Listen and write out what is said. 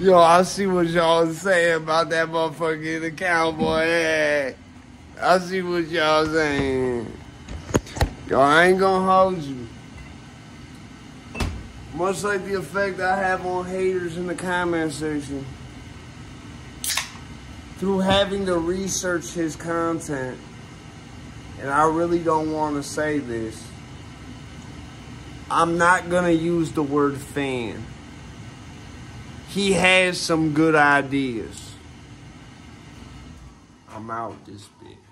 Yo, I see what y'all saying about that motherfucker in the cowboy hat. I see what y'all saying. Yo, I ain't gonna hold you. Much like the effect I have on haters in the comment section. Through having to research his content, and I really don't want to say this, I'm not gonna use the word fan he has some good ideas. I'm out this bitch.